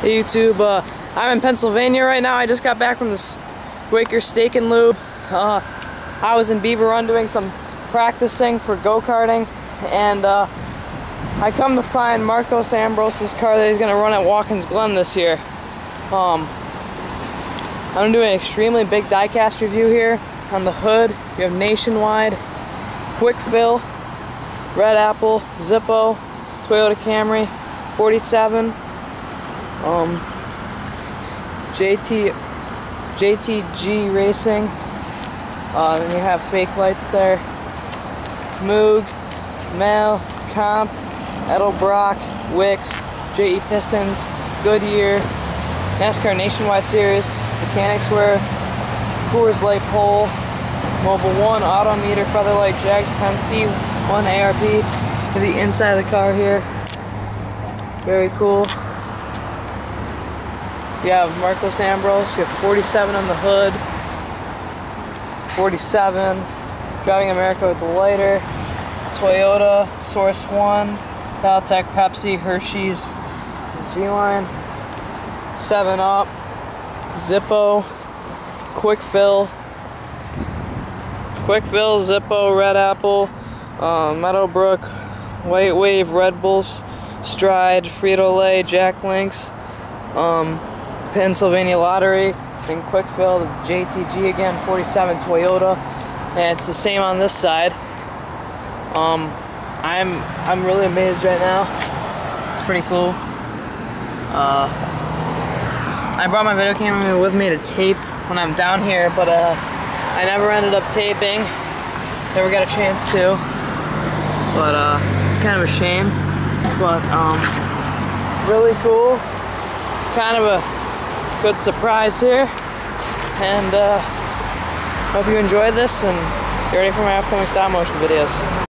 YouTube, uh, I'm in Pennsylvania right now. I just got back from this Quaker Steak and Lube. Uh, I was in Beaver Run doing some practicing for go-karting, and uh, I come to find Marcos Ambrose's car that he's going to run at Watkins Glen this year. Um, I'm doing an extremely big diecast review here. On the hood, you have Nationwide, Quick Fill, Red Apple, Zippo, Toyota Camry, 47, um, JT, JTG Racing. Uh, then you have fake lights there. Moog, Mail, Comp, Edelbrock, Wix, JE Pistons, Goodyear, NASCAR Nationwide Series, Mechanix Wear, Coors Light Pole, Mobil 1, Autometer, Featherlite, Jags, Penske, 1 ARP, the inside of the car here. Very cool. You have Marcos Ambrose, you have 47 on the hood, 47, Driving America with the lighter, Toyota, Source 1, Valtech, Pepsi, Hershey's, Z-Line, 7 Up, Zippo, Quick Fill, Quick Fill, Zippo, Red Apple, uh, Meadowbrook, White Wave, Red Bulls, Stride, Frito-Lay, Jack Links, um, Pennsylvania Lottery, In Quick Fill, JTG again, 47 Toyota, and it's the same on this side. Um, I'm I'm really amazed right now. It's pretty cool. Uh, I brought my video camera with me to tape when I'm down here, but uh, I never ended up taping. Never got a chance to. But uh, it's kind of a shame. But um, really cool. Kind of a good surprise here. And uh, hope you enjoyed this and you're ready for my upcoming stop motion videos.